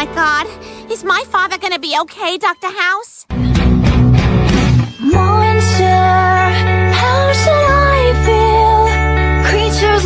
my God. Is my father gonna be okay, Dr. House? Monster, how should I feel? Creatures